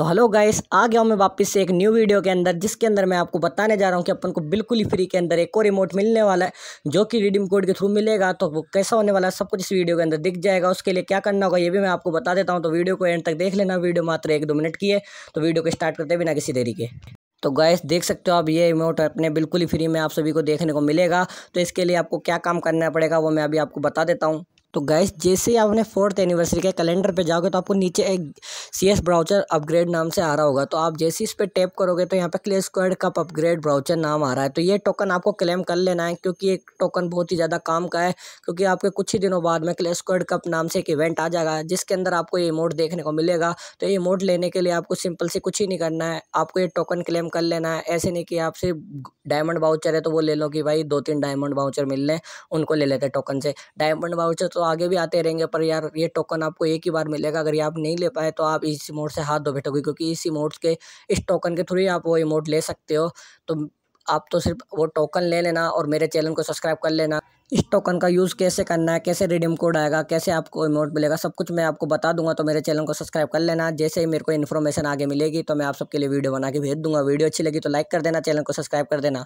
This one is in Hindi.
तो हेलो गाइस, आ गया हूँ मैं वापस से एक न्यू वीडियो के अंदर, जिसके अंदर मैं आपको बताने जा रहा हूँ कि अपन को बिल्कुल ही फ्री के अंदर एक और रिमोट मिलने वाला है, जो कि रिडीम कोड के थ्रू मिलेगा। तो वो कैसा होने वाला है, सब कुछ इस वीडियो के अंदर दिख जाएगा। उसके लिए क्या करना होगा, ये भी मैं आपको बता देता हूँ। तो वीडियो को एंड तक देख लेना। वीडियो मात्र एक दो मिनट की है। तो वीडियो को स्टार्ट करते बिना किसी देरी के। तो गैस देख सकते हो आप, ये रिमोट अपने बिल्कुल ही फ्री में आप सभी को देखने को मिलेगा। तो इसके लिए आपको क्या काम करना पड़ेगा, वो मैं अभी आपको बता देता हूँ। तो गैस जैसे ही आप अपने फोर्थ एनिवर्सरी के कैलेंडर पे जाओगे तो आपको नीचे एक सी एस ब्राउचर अपग्रेड नाम से आ रहा होगा। तो आप जैसे इस पर टैप करोगे तो यहाँ पे clay squad cup upgrade brochure नाम आ रहा है। तो ये टोकन आपको क्लेम कर लेना है क्योंकि ये टोकन बहुत ही ज़्यादा काम का है, क्योंकि आपके कुछ ही दिनों बाद में क्ले स्क्वाड कप नाम से एक इवेंट आ जाएगा, जिसके अंदर आपको ये इमोट देखने को मिलेगा। तो ये इमोट लेने के लिए आपको सिंपल से कुछ ही नहीं करना है, आपको ये टोकन क्लेम कर लेना है। ऐसे नहीं कि आप सिर्फ़ डायमंड बाउचर है तो वो ले लो कि भाई दो तीन डायमंड बाउचर मिल रहे उनको ले लेते टोकन से। डायमंड बाउचर तो आगे भी आते रहेंगे, पर यार ये टोकन आपको एक ही बार मिलेगा, अगर ये आप नहीं ले पाए तो आप इस मोड से हाथ धो बैठोगे क्योंकि इस इमोट के, इस टोकन के थ्रू ही आप वो इमोट ले सकते हो। तो आप तो सिर्फ़ वो टोकन ले लेना और मेरे चैनल को सब्सक्राइब कर लेना। इस टोकन का यूज़ कैसे करना है, कैसे रिडीम कोड आएगा, कैसे आपको इमोट मिलेगा, सब कुछ मैं आपको बता दूँगा तो मेरे चैनल को सब्सक्राइब कर लेना। जैसे ही मेरे को इन्फॉर्मेशन आगे मिलेगी तो मैं आप सबके लिए वीडियो बना के भेज दूँगा। वीडियो अच्छी लगी तो लाइक कर देना चैनल को सब्सक्राइब कर देना।